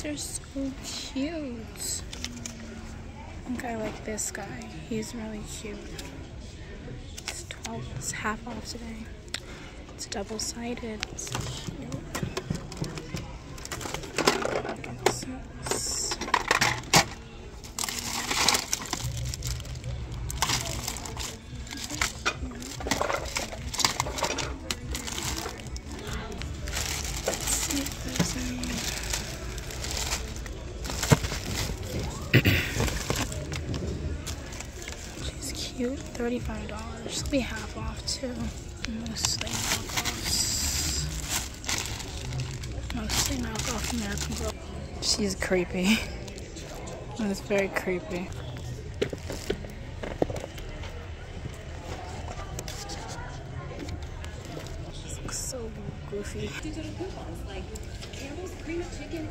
These are so cute. I think I like this guy. He's really cute. It's 12, it's half off today. It's double sided. It's cute. Look at this. Cute. Thirty-five dollars. She'll be half off too. Mostly knockoffs. Mostly American Girl. She's creepy. That's very creepy. Looks so goofy. Digital coupons like Campbell's Cream Chicken